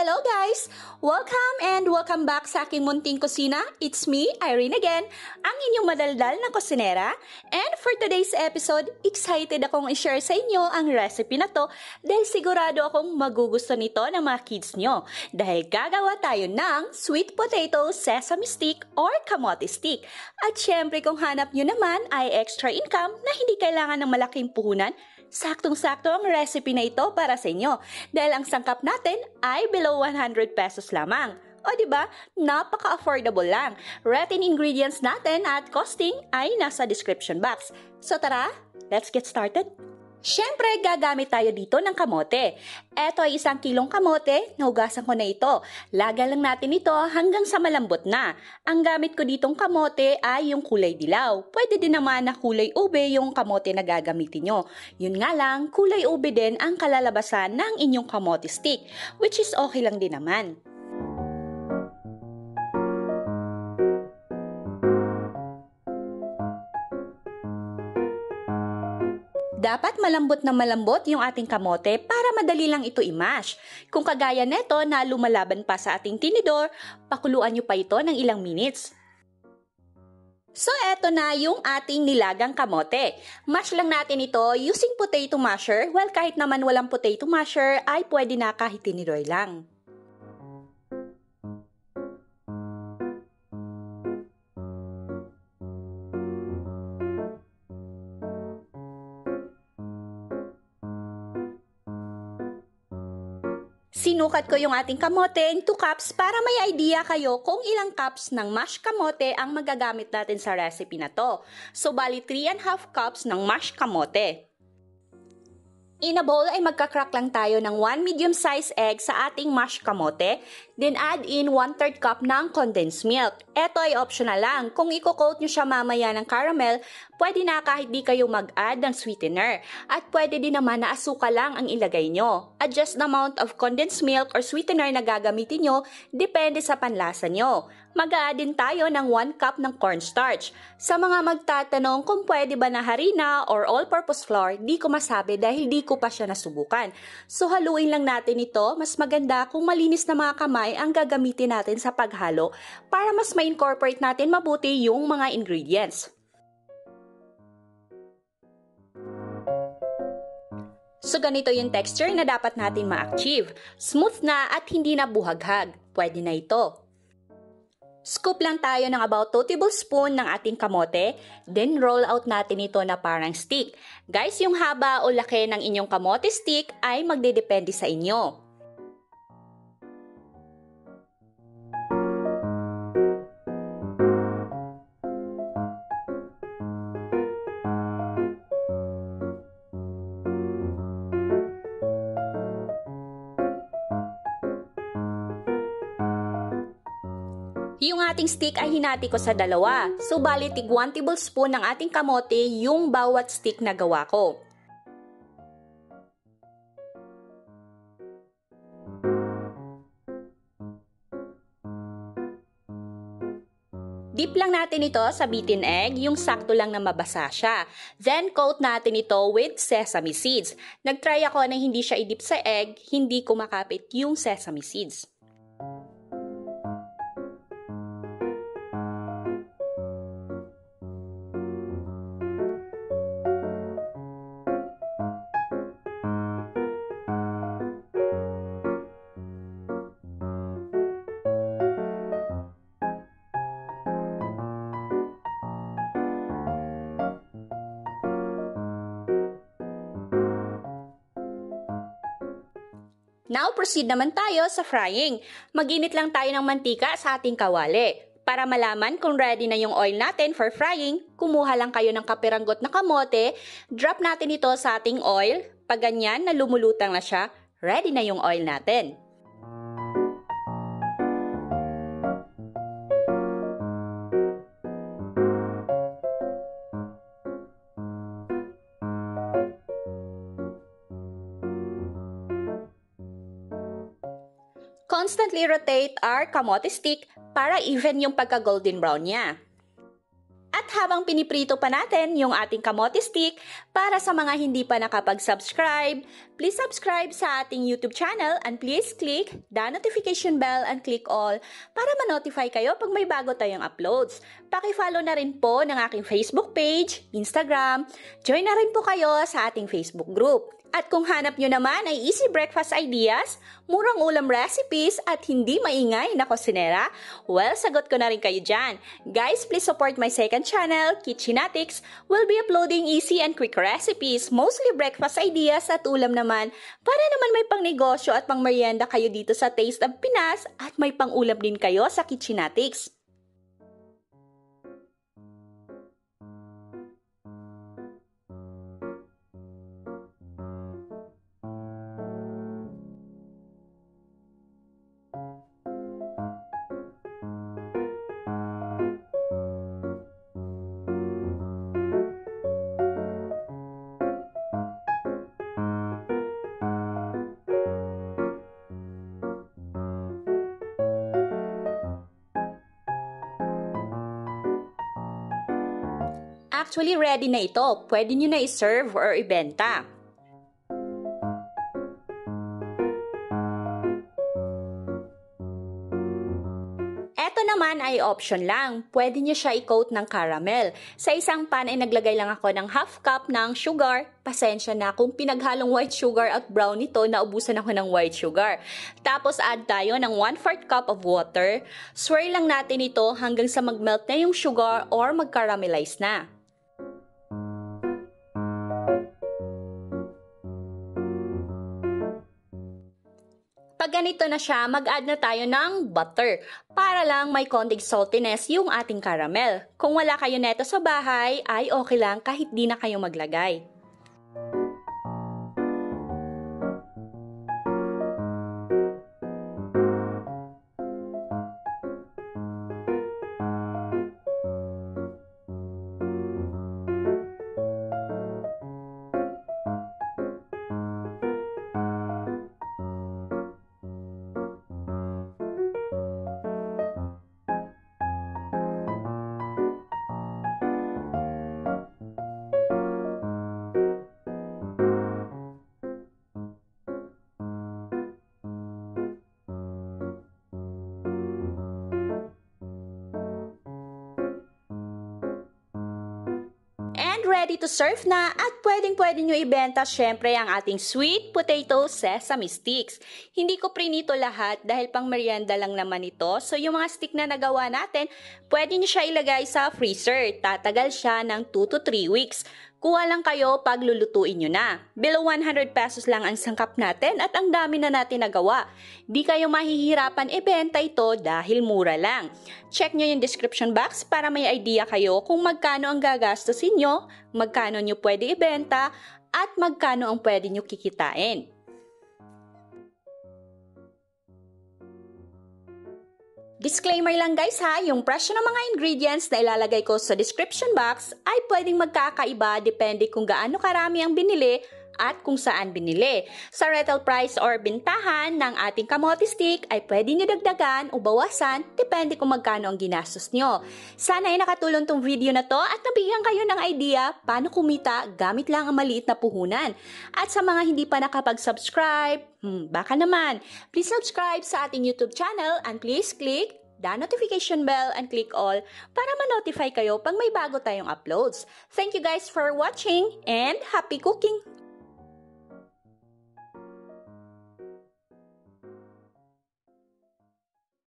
hello guys! Welcome and welcome back sa aking munting kusina. It's me, Irene again, ang inyong madaldal na kusinera. And for today's episode, excited akong i-share sa inyo ang recipe na to dahil sigurado akong magugusto nito ng mga kids nyo. Dahil gagawa tayo ng sweet potato sesame stick or kamote stick. At syempre kung hanap nyo naman ay extra income na hindi kailangan ng malaking puhunan, Saktong-sakto ang recipe na ito para sa inyo dahil ang sangkap natin ay below 100 pesos lamang. O di ba? Napaka-affordable lang. Retin ingredients natin at costing ay nasa description box. So tara, let's get started. Siyempre, gagamit tayo dito ng kamote. Ito ay isang kilong kamote, nahugasan ko na ito. Laga lang natin ito hanggang sa malambot na. Ang gamit ko ditong kamote ay yung kulay dilaw. Pwede din naman na kulay ube yung kamote na gagamitin nyo. Yun nga lang, kulay ube din ang kalalabasan ng inyong kamote stick, which is okay lang din naman. Dapat malambot na malambot yung ating kamote para madali lang ito i-mash. Kung kagaya neto na lumalaban pa sa ating tinidor, pakuluan nyo pa ito ng ilang minutes. So, eto na yung ating nilagang kamote. Mash lang natin ito using potato masher. Well, kahit naman walang potato masher, ay pwede na kahit tinidoy lang. Sinukat ko yung ating kamote in 2 cups para may idea kayo kung ilang cups ng mashed kamote ang magagamit natin sa recipe na to. So, bali 3 and half cups ng mashed kamote. In a bowl ay magka-crack lang tayo ng 1 medium-sized egg sa ating mashed kamote. Then add in 1-3 cup ng condensed milk. Ito ay optional lang. Kung i-coat nyo siya mamaya ng caramel, pwede na kahit di kayo mag-add ng sweetener. At pwede din naman na asukal lang ang ilagay nyo. Adjust the amount of condensed milk or sweetener na gagamitin nyo, depende sa panlasa nyo mag din tayo ng 1 cup ng cornstarch. Sa mga magtatanong kung pwede ba na harina or all-purpose flour, di ko masabi dahil di ko pa siya nasubukan. So haluin lang natin ito, mas maganda kung malinis na mga kamay ang gagamitin natin sa paghalo para mas ma-incorporate natin mabuti yung mga ingredients. So ganito yung texture na dapat natin ma-achieve. Smooth na at hindi na buhaghag. Pwede na ito. Scoop lang tayo ng about 2 tablespoon ng ating kamote, then roll out natin ito na parang stick. Guys, yung haba o laki ng inyong kamote stick ay magdedepende sa inyo. Yung ating stick ay hinati ko sa dalawa. So, bali tig 1 tablespoon ng ating kamote yung bawat stick na gawa ko. Dip lang natin ito sa beaten egg, yung sakto lang na mabasa siya. Then, coat natin ito with sesame seeds. Nagtry ako na hindi siya idip sa egg, hindi kumakapit yung sesame seeds. Now, proceed naman tayo sa frying. Maginit lang tayo ng mantika sa ating kawali. Para malaman kung ready na yung oil natin for frying, kumuha lang kayo ng kapiranggot na kamote, drop natin ito sa ating oil. Pag ganyan na lumulutang na siya, ready na yung oil natin. Constantly rotate our kamote stick para even yung pagka-golden brown niya. At habang piniprito pa natin yung ating kamote stick, para sa mga hindi pa nakapag-subscribe, please subscribe sa ating YouTube channel and please click the notification bell and click all para ma-notify kayo pag may bago tayong uploads. Paki-follow na rin po ng aking Facebook page, Instagram, join na rin po kayo sa ating Facebook group. At kung hanap nyo naman ay easy breakfast ideas, murang ulam recipes at hindi maingay na kusinera, well, sagot ko na rin kayo dyan. Guys, please support my second channel, Kitchenatics. We'll be uploading easy and quick recipes, mostly breakfast ideas at ulam naman, para naman may pang negosyo at pang merienda kayo dito sa Taste of Pinas at may pang ulam din kayo sa Kitchenatics. Actually, ready na ito. Pwede nyo na i-serve or ibenta. Ito naman ay option lang. Pwede nyo siya i-coat ng caramel. Sa isang pan ay naglagay lang ako ng half cup ng sugar. Pasensya na kung pinaghalong white sugar at brown ito, naubusan ako ng white sugar. Tapos add tayo ng 1 4 cup of water. Swirl lang natin ito hanggang sa mag-melt na yung sugar or mag-caramelize na. Pag ganito na siya, mag-add na tayo ng butter para lang may konting saltiness yung ating caramel. Kung wala kayo neto sa bahay, ay okay lang kahit di na kayo maglagay. Ready to serve na at pwedeng pwede nyo ibenta syempre ang ating sweet potato sesame sticks. Hindi ko prinito lahat dahil pang merienda lang naman ito. So yung mga stick na nagawa natin, pwede nyo siya ilagay sa freezer. Tatagal siya ng 2 to 3 weeks. Kuha lang kayo pag lulutuin nyo na. Below 100 pesos lang ang sangkap natin at ang dami na natin nagawa. Di kayo mahihirapan ibenta ito dahil mura lang. Check nyo yung description box para may idea kayo kung magkano ang gagastusin nyo, magkano nyo pwede ibenta, at magkano ang pwede nyo kikitain. Disclaimer lang guys ha, yung presyo ng mga ingredients na ilalagay ko sa description box ay pwedeng magkakaiba depende kung gaano karami ang binili at kung saan binili. Sa retail price or bintahan ng ating kamote stick ay pwede nyo dagdagan o bawasan depende kung magkano ang ginastos nyo. Sana ay nakatulong tong video na to at nabigyan kayo ng idea paano kumita gamit lang ang maliit na puhunan. At sa mga hindi pa nakapag-subscribe, hmm, baka naman, please subscribe sa ating YouTube channel and please click the notification bell and click all para ma-notify kayo pag may bago tayong uploads. Thank you guys for watching and happy cooking!